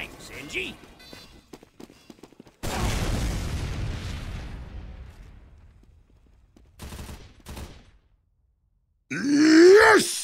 Thanks, Angie. Yes!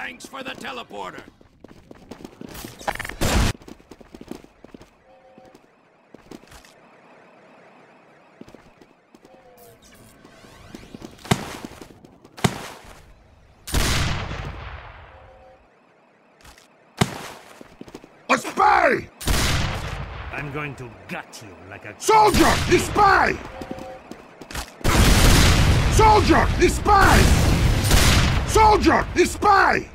Thanks for the teleporter. A spy! I'm going to gut you like a... Soldier! The spy! Soldier! The spy! Soldier! The spy!